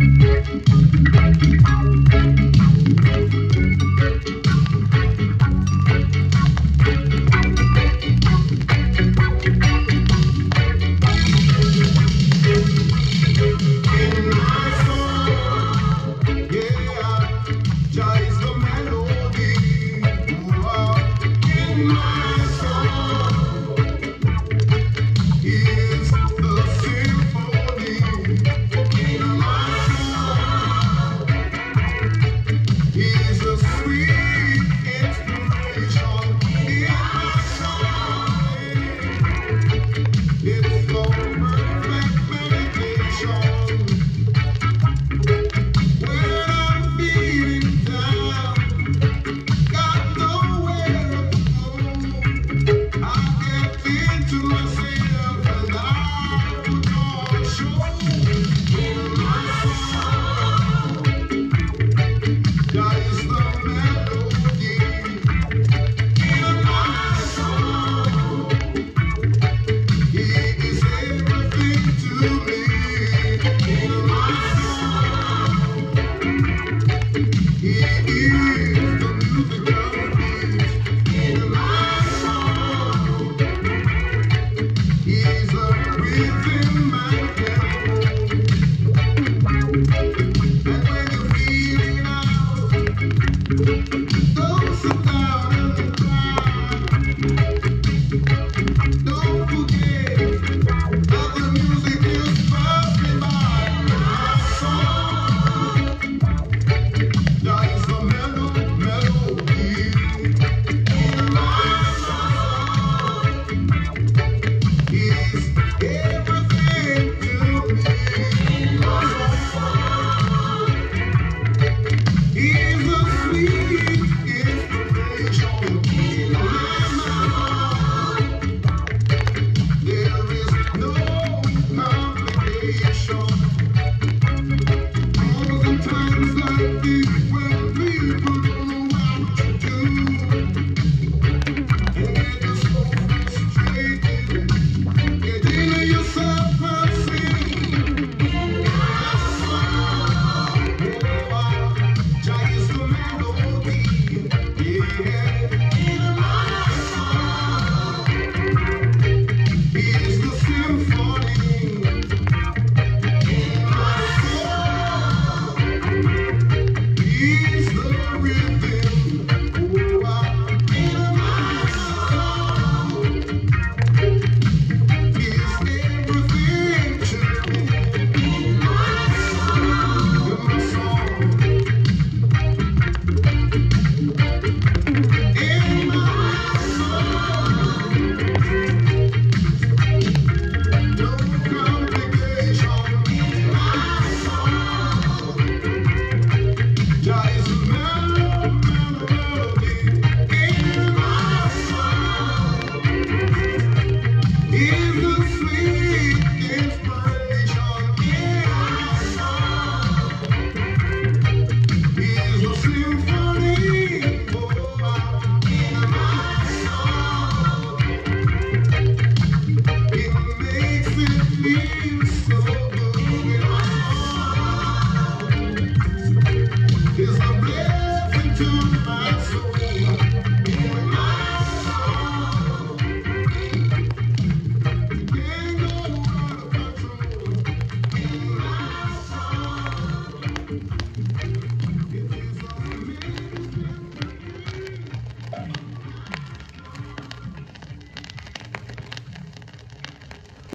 Música